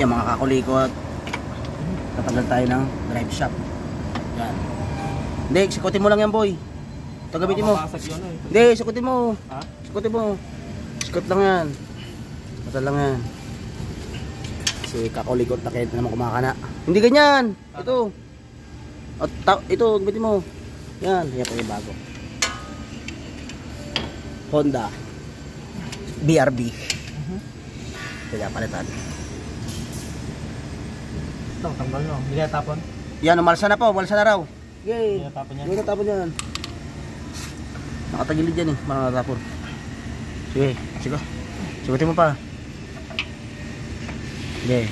Yan mga kakulikot. Tatanggal tayo ng drive shaft. Yan. Hindi, sikutin mo lang yan boy. Ito gamitin mo. Eh. Hindi, sikutin mo. Ha? Sikutin mo. Sikot lang yan. Mata lang yan. Si kakulikot na kahit naman kumakana. Hindi ganyan. Ito. Ta- ito, gamitin mo. Yan, yan po yung bago. Honda. BRB. Kaya palitan. Ito, tanggal no. Hindi kaya tapon. Yan, umalsa na po. Umalsa na raw. Hindi Yay. kaya tapon yan. Hindi tapon yan. Nakatagilid yan eh. Parang natapon. Sige, sige. Sigutin mo pa. Sige.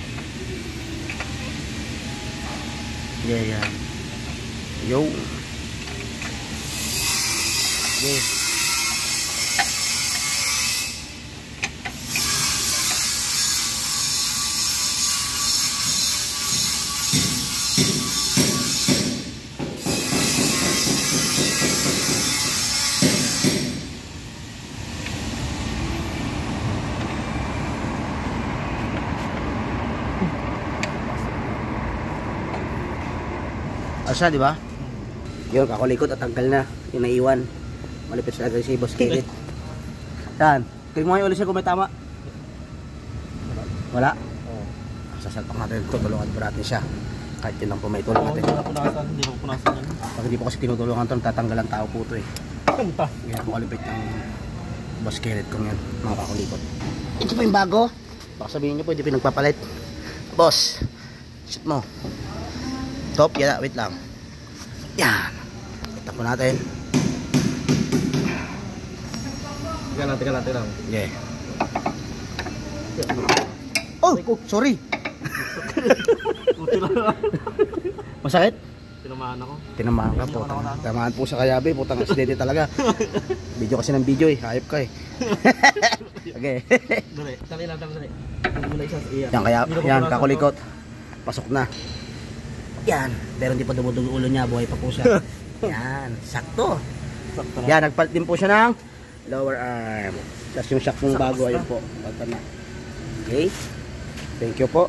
Sige, yan. Yo. Sige. Asa, di ba? Yun, kakulikot at tanggal na. Yung naiwan. Malipit sa agad si Boss Kirit. Yan. Tingnan mo ngayon ulit siya kung may tama. Wala. Oo. Sasalpak natin. Tutulungan po natin siya. Kahit yun lang po may tulong natin. hindi na punasan. Hindi na punasan yan. Pag hindi po kasi tinutulungan ito, tatanggal ang tao po ito eh. Kanta. Yan po kalipit ng Boss Kirit kong yan. Mga kakulikot. Ito pa yung bago. Baka sabihin nyo po, hindi pinagpapalit. Boss, shoot mo. Top, yan. Wait lang. Yan. Kita po natin. Teka lang, teka lang, teka lang. Yeah. Oh, sorry. Masakit? Tinamaan ako. Tinamaan ka po. Tinamaan po sa kayabe. Putang aksidente talaga. Video kasi ng video eh. Hayop ka eh. okay. Dali, dali lang, dali. Yan kaya, yan kakulikot. Pasok na. Yan. Pero hindi pa dumudugo ulo niya. Buhay pa po siya. yan. Sakto. to. Sakto na. Yan. Nagpalit din po siya ng lower arm. Tapos yung shock ng bago. Ayun po. Pagka na. Okay. Thank you po.